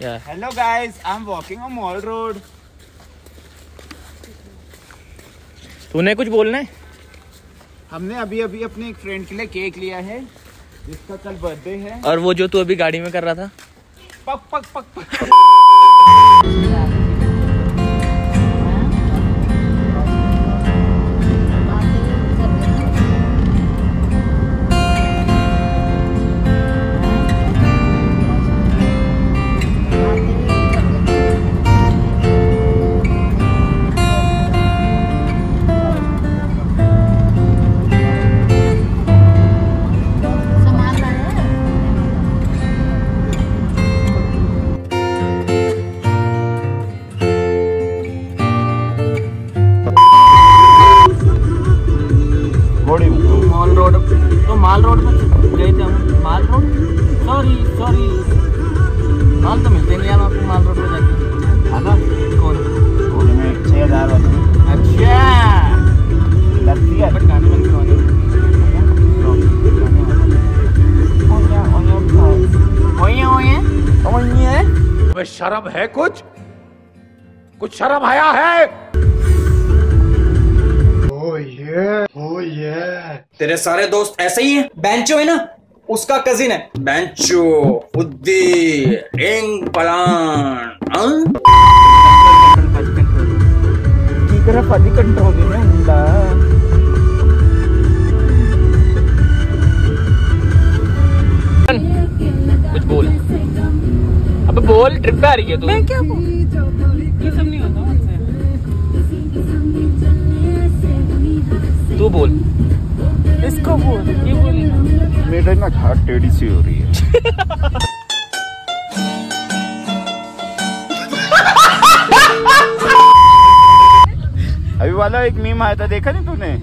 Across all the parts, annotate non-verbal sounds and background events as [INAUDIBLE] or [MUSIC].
Yeah. Hello guys, I'm walking on Mall Road. तूने कुछ बोलना है? हमने अभी अभी अपने एक फ्रेंड के लिए केक लिया है जिसका कल बर्थडे है। और वो जो तू अभी गाड़ी में कर रहा था? पक पक पक पक। सामान [LAUGHS] यार आपको माल रोड में जाके है ना कौन कोने में हज़ार अच्छा लगती है बट गाने बंद करवाने शर्म है कुछ? कुछ शर्म आया है? तेरे सारे दोस्त ऐसे ही हैं? बेंचो है ना? उसका कजिन है। बेंचो उद्दी इंग पलान हाँ? की तरफ़ अधिक कंट्रोल कुछ बोल। अबे बोल ट्रिप पे आ रही है तू। मैं क्या बोल? ये सब नहीं होता। तू बोल। इसको बोल ये बोली ना मेरे ना घाट टेढ़ी सी हो रही है। अभी वाला एक मीम आया था, देखा नहीं तूने?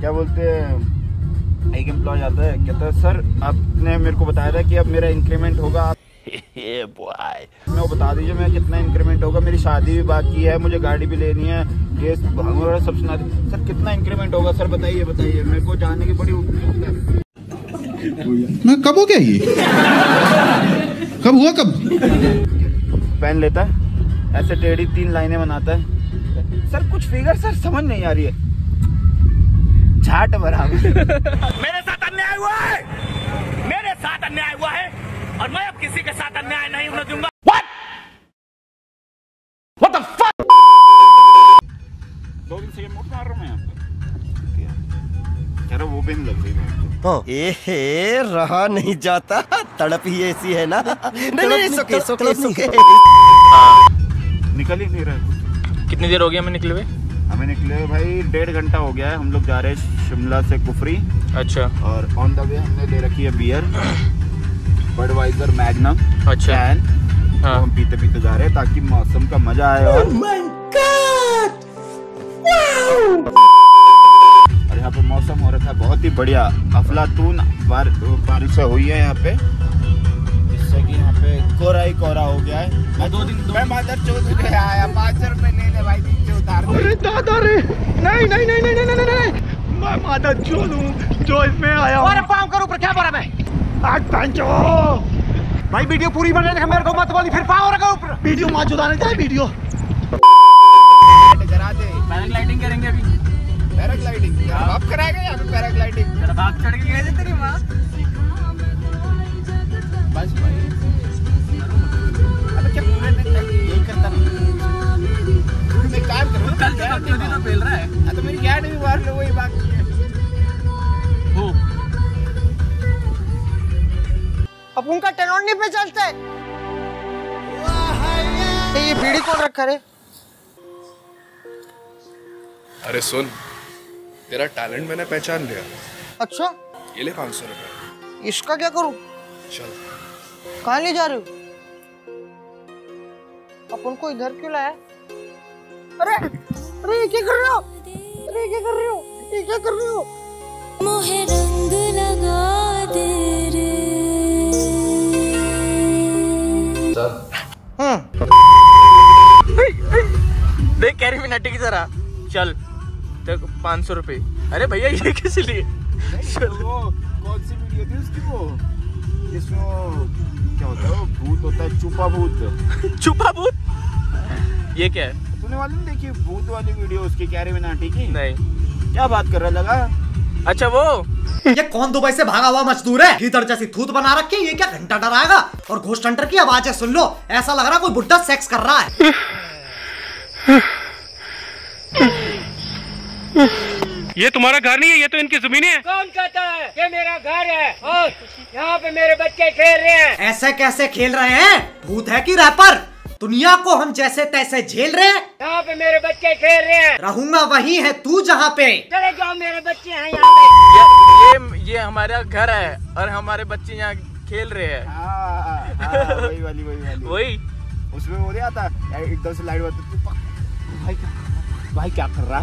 क्या बोलते हैं? एक एम्प्लॉय आता है, कहता है, सर, आपने मेरे को बताया था कि अब मेरा इंक्रीमेंट होगा [LAUGHS] आप मैं बता दीजिए मैं कितना इंक्रीमेंट होगा? मेरी शादी भी बाकी है मुझे गाड़ी भी लेनी है केस वगैरह सब सुना सर कितना इंक्रीमेंट होगा? सर बताइए बताइए। मेरे को जानने की बड़ी मैं कब हो गया ये? कब हुआ कब? पेन लेता है ऐसे टेढ़ी तीन लाइनें बनाता है। सर कुछ फिगर सर समझ नहीं आ रही है। झाट बराबर। मेरे साथ अन्याय हुआ है। मेरे साथ अन्याय हुआ है। और मैं अब किसी के साथ अन्याय नहीं होने दूँगा। दो दिन से ये मोट मार रहा हूँ मैं वो भी लग रही मेरे को। एहे रहा नहीं जाता। तड़प ही ऐसी है ना। नहीं नहीं सुके सुके सुके निकल ही नहीं रहा कितनी देर हो गई हमें निकले हुए? हमें निकले हुए भाई डेढ़ घंटा हो गया है। हम लोग जा रहे हैं शिमला से कुफरी। अच्छा। और ऑन द वे हमने ले रखी है बियर बडवाइजर मैग्नम अच्छा। कैन हाँ। तो हम पीते पीते जा रहे हैं ताकि मौसम का मज़ा आए और और यहाँ पे मौसम हो रखा है बहुत ही बढ़िया। अफलातून बार, बारिश हुई है यहाँ पे। जिससे कि यहाँ पे कोरा ही कोरा हो गया है। मैं दो दिन मैं मादर चौथ ले आया पाँच सौ रुपए ले ले भाई नीचे उतार दे। अरे दादा रे! नहीं नहीं नहीं नहीं नहीं नहीं नहीं मैं माता जो हूँ जो इसमें आया हूँ। काम करो पर क्या बोला मैं? भाई वीडियो पूरी बन रही है मेरे को मत बोली फिर पावर रखा ऊपर। वीडियो माँ जुदाने जाए वीडियो। करा दे पैराग्लाइडिंग करेंगे अभी। पैराग्लाइडिंग आप कराएगा यहाँ पे पैराग्लाइडिंग? भाग चढ़ के गए तेरी माँ। बस भाई। अबे क्या पूरे दिन तक यही करता रहो। एक काम करो। कल से तो पेल रहा है। हाँ, तो मेरी कैट भी मार लो वही बाकी अब उनका टेनोनी पे चलते हैं। ये बीड़ी कौन रखा रे? अरे सुन तेरा टैलेंट मैंने पहचान लिया। अच्छा? ये ले पाँच सौ रुपए। इसका क्या करूँ? चल। कहाँ ले जा रहे हो? अपन को इधर क्यों लाया? अरे अरे ये क्या कर रहे हो? अरे ये क्या कर रहे हो? ये क्या कर रहे हो? मोहे रंग लगा दे। देख कैरी की तरह। चल को पाँच सौ रुपये अरे भैया ये किस लिए? वो कौन सी वीडियो थी उसकी वो? जिसमें क्या होता है भूत होता है चुपा भूत। [LAUGHS] छुपा भूत? ये क्या है? तूने वाली नहीं देखी भूत वाली वीडियो उसकी क्यारी मिनाटी की? नहीं। क्या बात कर रहा लगा? अच्छा वो? ये कौन दुबई से भागा हुआ मजदूर है? भीतर जैसी थूत बना रखी है ये क्या घंटा डराएगा? और घोस्ट हंटर की आवाज़ है सुन लो। ऐसा लग रहा है कोई बुढ़ा सेक्स कर रहा है। [LAUGHS] [LAUGHS] ये तुम्हारा घर नहीं है ये तो इनकी ज़मीन है। कौन कहता है? ये मेरा घर है। और यहाँ पे मेरे बच्चे खेल रहे हैं। ऐसे कैसे खेल रहे हैं? भूत है कि रैपर दुनिया को हम जैसे तैसे झेल रहे हैं। यहाँ पे मेरे बच्चे खेल रहे हैं। रहूँगा वही है तू जहाँ पे। चले जाओ मेरे बच्चे हैं यहाँ पे। ये ये ये हमारा घर है और हमारे बच्चे यहाँ खेल रहे हैं। हाँ, हाँ, वही वाली वही वाली। वही? उसमें वो नहीं आता? एकदम से लाइट भाई क्या भाई क्या कर रहा